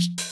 you